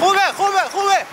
后卫，后卫，后卫。